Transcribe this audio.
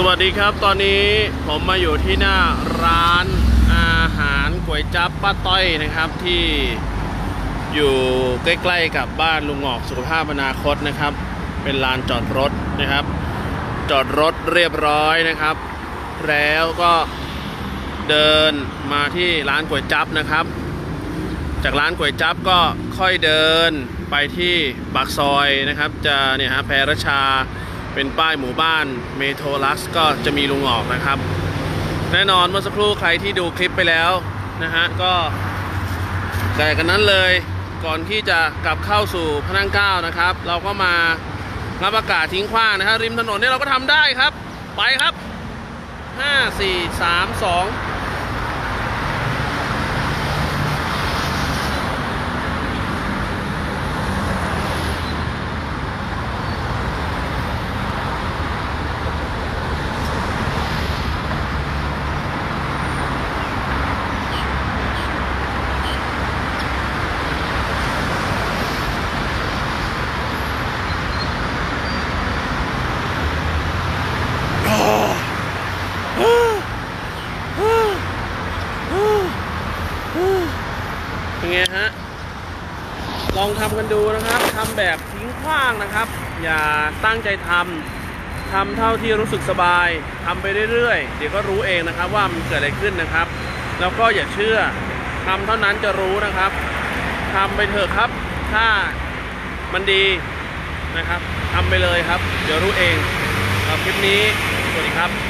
สวัสดีครับตอนนี้ผมมาอยู่ที่หน้าร้านอาหารก๋วยจั๊บป้าต้อยนะครับที่อยู่ใกล้ๆกับบ้านลุงหงอกสุขภาพอนาคตนะครับ เป็นลานจอดรถนะครับ จอดรถเรียบร้อยนะครับ แล้วก็เดินมาที่ร้านก๋วยจั๊บนะครับ จากร้านก๋วยจั๊บก็ค่อยเดินไปที่ปากซอยนะครับ จะเนี่ยฮะแพรรชา เป็นป้ายหมู่บ้านเมโทรลักก็จะมีลุงออกนะครับ แน่นอนเมื่อสักครู่ใครที่ดูคลิปไปแล้วนะฮะก็แต่กันนั้นเลยก่อนที่จะกลับเข้าสู่พระนั่งเก้านะครับ เราก็มารับอากาศทิ้งขว้างนะฮะริมถนนเนี่ยเราก็ทำได้ครับ ไปครับ 5 4 3 2 เป็นไงฮะ ลองทำกันดูนะครับทำแบบทิ้งขว้างนะครับ อย่าตั้งใจทำทำเท่าที่รู้สึกสบายทำไปเรื่อยๆ เดี๋ยวก็รู้เองนะครับว่ามันเกิดอะไรขึ้นนะครับ แล้วก็อย่าเชื่อทำเท่านั้นจะรู้นะครับทำไปเถอะครับ ถ้ามันดีนะครับทำไปเลยครับ เดี๋ยวรู้เองครับคลิปนี้ สวัสดีครับ